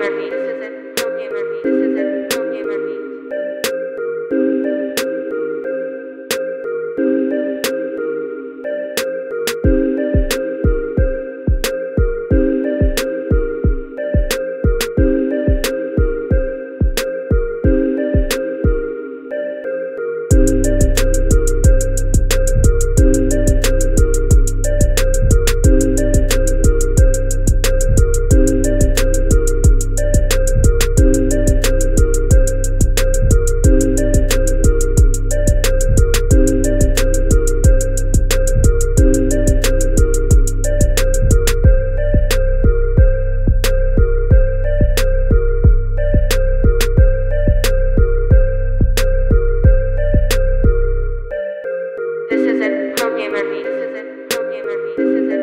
Murphy. this is a